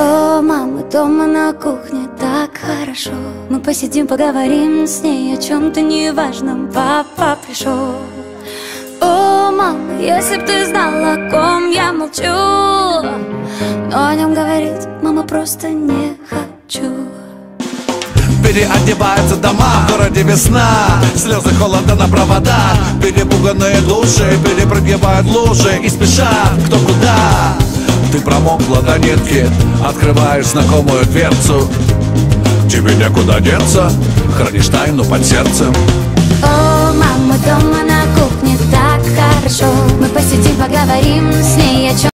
О, мама, дома на кухне так хорошо. Мы посидим, поговорим с ней о чем-то неважном. Папа пришел О, мама, если б ты знала, о ком я молчу. Но о нем говорить, мама, просто не хочу. Переодеваются дома, в городе весна. Слезы холода на проводах Перепуганные души перепрыгивают лужи И спешат. Кто куда Ты промокла до нитки. Открываешь знакомую дверцу. Тебе некуда деться. Хранишь тайну под сердцем. О, мама, дома на кухне так хорошо. Мы посидим, поговорим